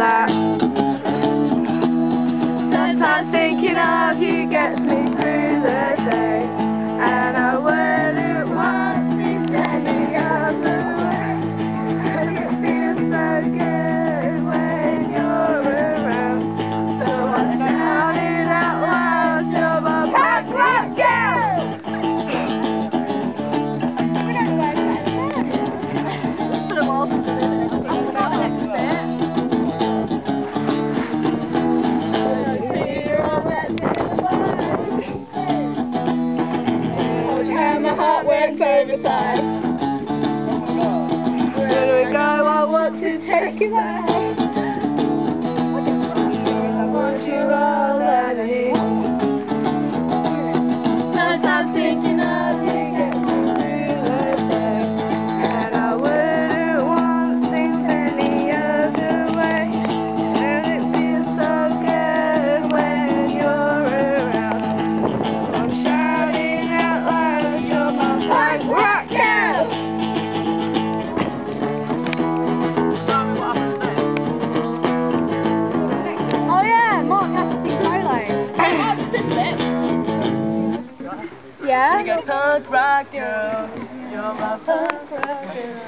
that. Sometimes thinking of you gets me My heart works overtime. Where do we go? I want to take you back. I want you all I need. Sometimes thinking Yeah? Punk rock girl, you're my punk rock girl.